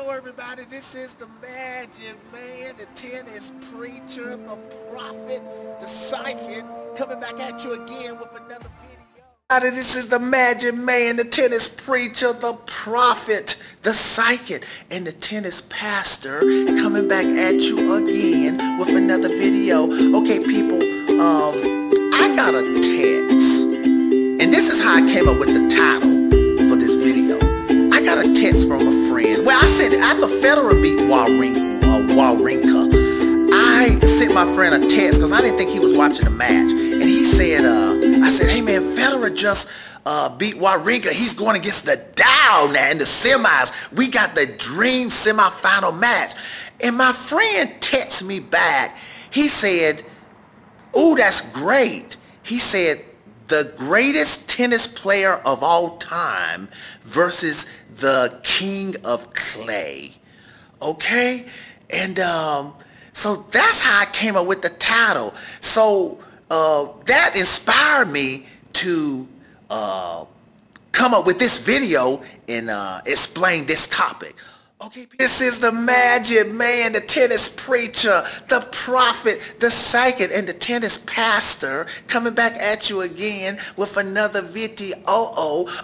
Hello everybody, this is the Magic Man, the tennis preacher, the prophet, the psychic, coming back at you again with another video. This is the Magic Man, the tennis preacher, the prophet, the psychic, and the tennis pastor, coming back at you again with another video. Okay people, um, I got a text, and this is how I came up with the title for this video. I got a text from a friend. Well, I said after Federer beat Wawrinka, uh, Wawrinka I sent my friend a text because I didn't think he was watching the match. And he said, uh, I said, hey man, Federer just uh, beat Wawrinka. He's going against Nadal now in the semis. We got the dream semifinal match. And my friend texted me back. He said, oh, that's great. He said, the greatest tennis player of all time versus the king of clay. Okay? And um, so that's how I came up with the title. So uh, that inspired me to uh, come up with this video and uh, explain this topic. Okay, this is the magic man, the tennis preacher, the prophet, the psychic, and the tennis pastor coming back at you again with another video.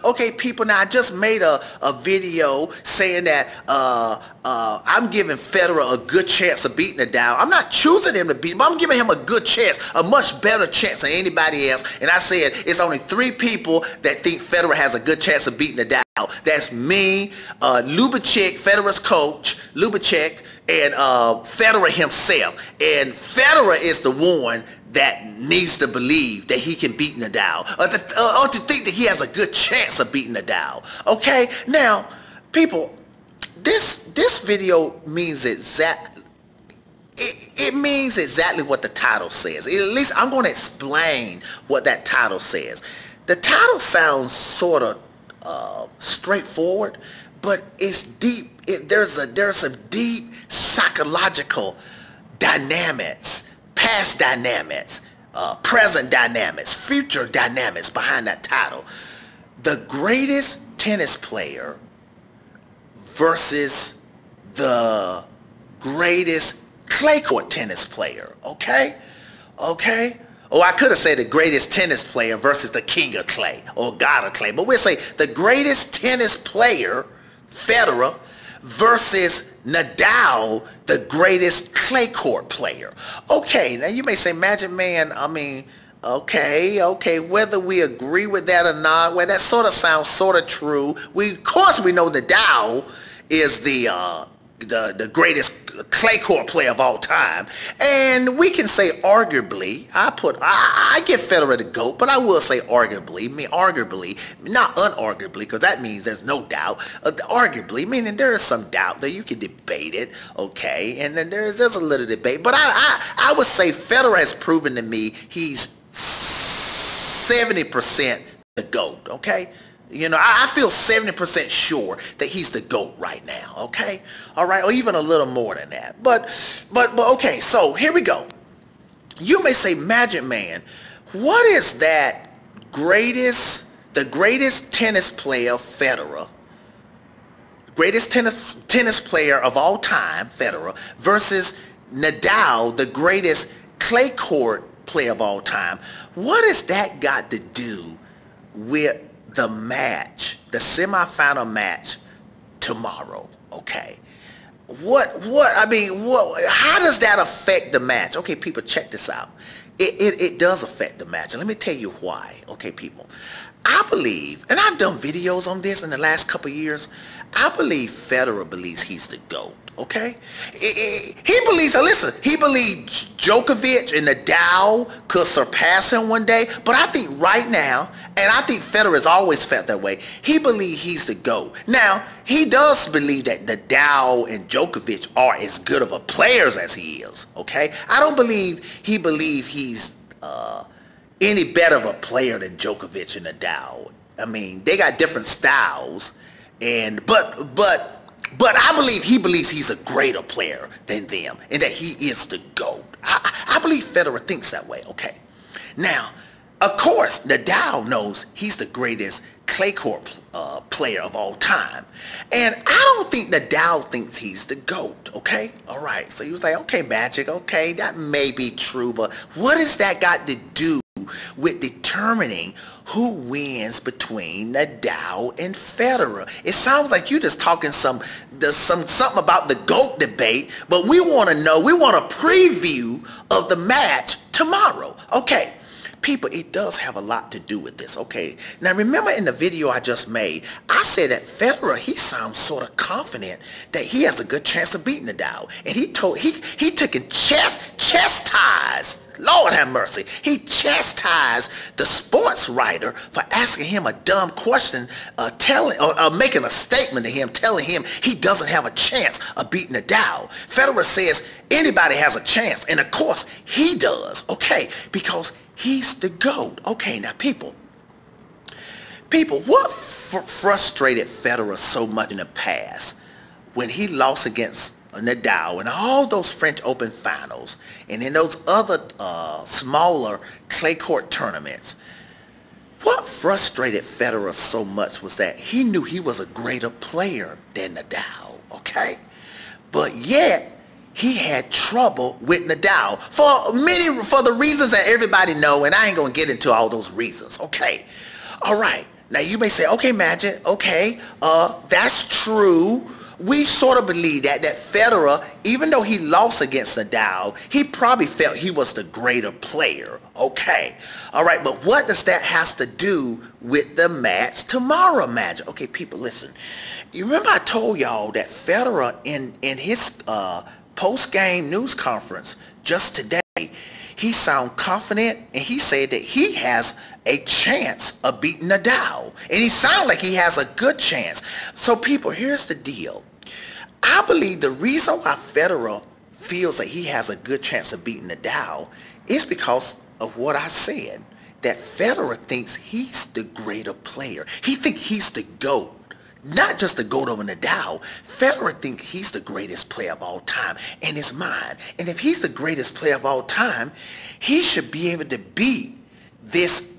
Okay, people, now I just made a, a video saying that uh, uh, I'm giving Federer a good chance of beating Nadal. I'm not choosing him to beat him, but I'm giving him a good chance, a much better chance than anybody else. And I said it's only three people that think Federer has a good chance of beating Nadal. That's me, uh, Ljubicic, Federer's coach, Ljubicic, and uh, Federer himself. And Federer is the one that needs to believe that he can beat Nadal, or to, uh, or to think that he has a good chance of beating Nadal. Okay, now, people, this this video means exactly. It, it means exactly what the title says. At least I'm going to explain what that title says. The title sounds sort of uh, straightforward, but it's deep. It, there's a there's some deep psychological dynamics, past dynamics, uh, present dynamics, future dynamics behind that title. The greatest tennis player versus the greatest clay court tennis player. Okay, okay. Or I could have said the greatest tennis player versus the king of clay or god of clay. But we'll say the greatest tennis player, Federer, versus Nadal, the greatest clay court player. Okay, now you may say, Magic Man, I mean, okay, okay, whether we agree with that or not, well, that sort of sounds sort of true. We, of course, we know Nadal is the, uh, the, the greatest clay court player of all time. And we can say arguably, I put, I, I give Federer the GOAT, but I will say arguably, I mean arguably, not unarguably, because that means there's no doubt. Uh, arguably, meaning there is some doubt that you can debate it, okay, and then there's, there's a little debate. But I, I, I would say Federer has proven to me he's 70% the GOAT, okay? You know, I, feel 70% sure that he's the GOAT right now, okay? All right, or even a little more than that. But, but, but okay, so here we go. You may say, Magic Man, what is that greatest, the greatest tennis player, Federer, greatest tennis, tennis player of all time, Federer, versus Nadal, the greatest clay court player of all time. What has that got to do with the match, the semifinal match tomorrow, okay? What, what, I mean, what, how does that affect the match? Okay, people, check this out. It, it, it does affect the match. And let me tell you why, okay, people. I believe, and I've done videos on this in the last couple years, I believe Federer believes he's the GOAT okay? He believes, listen, he believes Djokovic and Nadal could surpass him one day, but I think right now, and I think Federer has always felt that way, he believes he's the GOAT. Now, he does believe that the Nadal and Djokovic are as good of a players as he is, okay? I don't believe he believes he's uh, any better of a player than Djokovic and Nadal. I mean, they got different styles, and but but but I believe he believes he's a greater player than them and that he is the GOAT. I, I believe Federer thinks that way, okay? Now, of course, Nadal knows he's the greatest clay court uh, player of all time. And I don't think Nadal thinks he's the GOAT, okay? All right, so he was like, okay, Magic, okay, that may be true, but what has that got to do with determining who wins between Nadal and Federer. It sounds like you're just talking some, some something about the GOAT debate, but we want to know, we want a preview of the match tomorrow. Okay, people, it does have a lot to do with this. Okay, now remember in the video I just made, I said that Federer, he sounds sort of confident that he has a good chance of beating Nadal. And he told, he, he took and chest, chastised, Lord have mercy, he chastised the sports writer for asking him a dumb question, uh, telling, or uh, making a statement to him, telling him he doesn't have a chance of beating Nadal. Federer says anybody has a chance, and of course he does, okay, because He's the GOAT. Okay, now people, people, what fr frustrated Federer so much in the past when he lost against Nadal and all those French Open finals and in those other uh, smaller clay court tournaments, what frustrated Federer so much was that he knew he was a greater player than Nadal, okay? But yet, he had trouble with Nadal for many for the reasons that everybody know and I ain't gonna get into all those reasons okay? All right now you may say okay Magic okay uh that's true. We sort of believe that that Federer even though he lost against Nadal he probably felt he was the greater player okay? All right but what does that has to do with the match tomorrow Magic? Okay people listen. You remember I told y'all that Federer in in his uh post-game news conference just today, he sounded confident and he said that he has a chance of beating Nadal. And he sounded like he has a good chance. So people, here's the deal. I believe the reason why Federer feels that he has a good chance of beating Nadal is because of what I said. That Federer thinks he's the greater player. He thinks he's the GOAT not just the GOAT over Nadal. Federer thinks he's the greatest player of all time in his mind. And if he's the greatest player of all time, he should be able to beat this,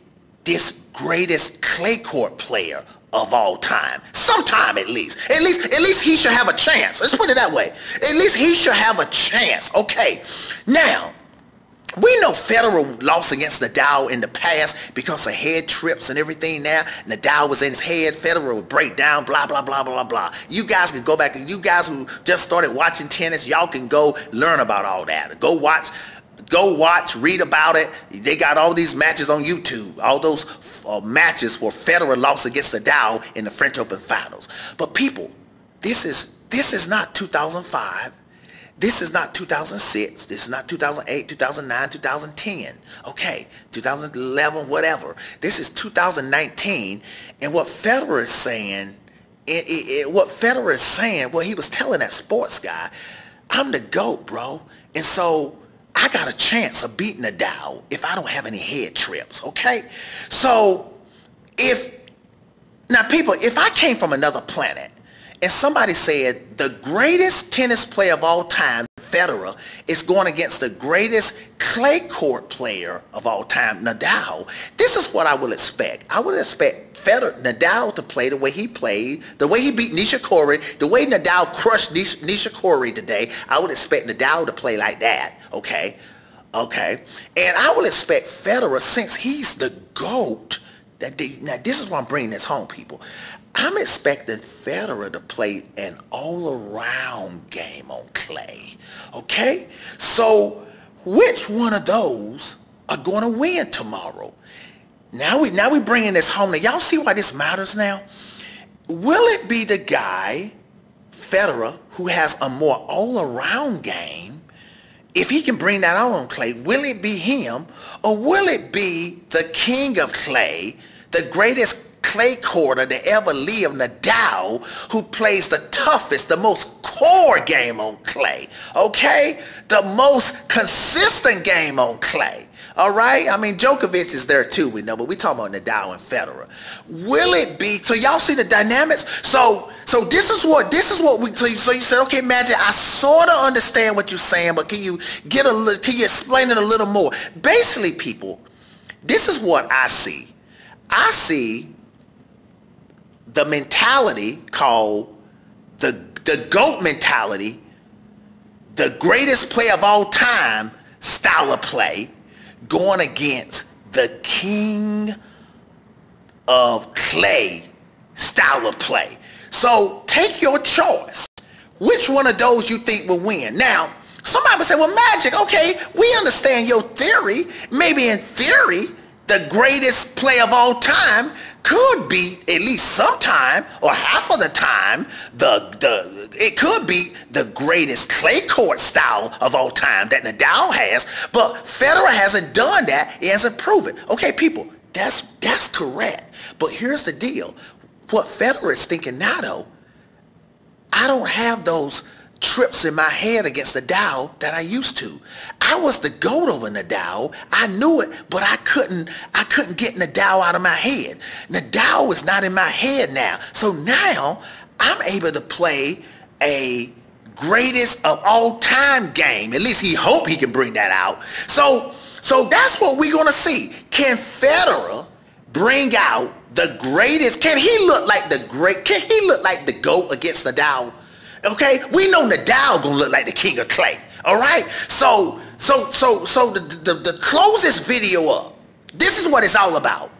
this greatest clay court player of all time. Sometime at least. At least at least he should have a chance. Let's put it that way. At least he should have a chance. Okay. Now, Federer lost against Nadal in the past because of head trips and everything now. Nadal was in his head. Federer would break down, blah, blah, blah, blah, blah. You guys can go back. And you guys who just started watching tennis, y'all can go learn about all that. Go watch go watch, read about it. They got all these matches on YouTube. All those uh, matches where Federer lost against Nadal in the French Open Finals. But people, this is this is not 2005. This is not 2006. This is not 2008, 2009, 2010. Okay, 2011, whatever. This is 2019. And what Federer is saying, it, it, it, what Federer is saying, well, he was telling that sports guy, I'm the GOAT, bro. And so I got a chance of beating Nadal if I don't have any head trips, okay? So if, now people, if I came from another planet and somebody said the greatest tennis player of all time, Federer, is going against the greatest clay court player of all time, Nadal. This is what I will expect. I would expect Federer, Nadal to play the way he played, the way he beat Nishikori, the way Nadal crushed Nish, Nishikori today. I would expect Nadal to play like that, okay? Okay. And I will expect Federer, since he's the GOAT, that they, now this is why I'm bringing this home, people. I'm expecting Federer to play an all-around game on clay. Okay? So which one of those are going to win tomorrow? Now we now we bringing this home. Now y'all see why this matters now? Will it be the guy, Federer, who has a more all-around game? If he can bring that out on clay, will it be him? Or will it be the king of clay, the greatest clay courter to ever live, Nadal, who plays the toughest, the most core game on clay, okay? The most consistent game on clay. All right? I mean, Djokovic is there too, we know, but we talking about Nadal and Federer. Will it be, so y'all see the dynamics? So, so this is what, this is what we, so you, so you said, okay, Magic, I sort of understand what you're saying, but can you get a, little, can you explain it a little more? Basically, people, this is what I see. I see the mentality called the, the GOAT mentality, the greatest play of all time style of play, going against the king of clay style of play. So take your choice. Which one of those you think will win? Now, somebody would say, well, Magic, okay, we understand your theory. Maybe in theory, the greatest play of all time could be at least sometime or half of the time the the it could be the greatest clay court style of all time that Nadal has. But Federer hasn't done that. He hasn't proven. Okay people that's that's correct. But here's the deal. What Federer is thinking now though I don't have those trips in my head against the Nadal that I used to. I was the goat over Nadal. I knew it, but I couldn't I couldn't get Nadal out of my head. Nadal is not in my head now. So now I'm able to play a greatest of all time game. At least he hope he can bring that out. So so that's what we're gonna see. Can Federer bring out the greatest? Can he look like the great? Can he look like the goat against Nadal? Okay, we know Nadal gonna look like the king of clay. All right, so so so so the the, the closest video up. This is what it's all about.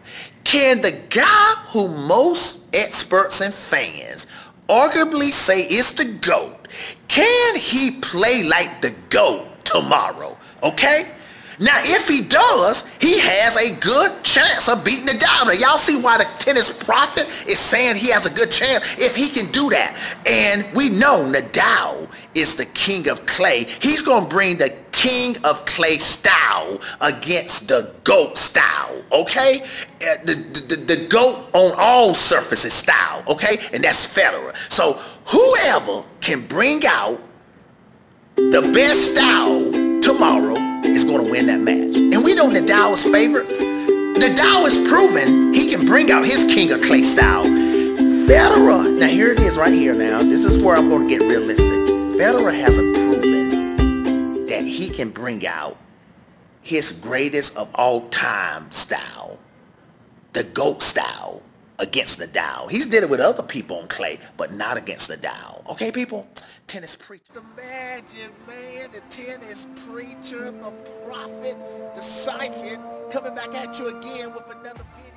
Can the guy who most experts and fans arguably say is the GOAT, can he play like the GOAT tomorrow? Okay? Now, if he does, he has a good chance of beating Nadal. Now, y'all see why the tennis prophet is saying he has a good chance if he can do that. And we know Nadal is the king of clay. He's going to bring the king of clay style against the goat style, okay? Uh, the, the, the goat on all surfaces style, okay? And that's Federer. So whoever can bring out the best style tomorrow is going to win that match. And we know Nadal is favorite. Nadal has proven he can bring out his king of clay style. Federer, now here it is right here now. This is where I'm going to get realistic. Federer hasn't proven that he can bring out his greatest of all time style, the GOAT style against the Nadal. He's did it with other people on clay, but not against the Nadal. Okay, people? Tennis preacher. The magic man, the tennis preacher, the prophet, the psychic, coming back at you again with another video.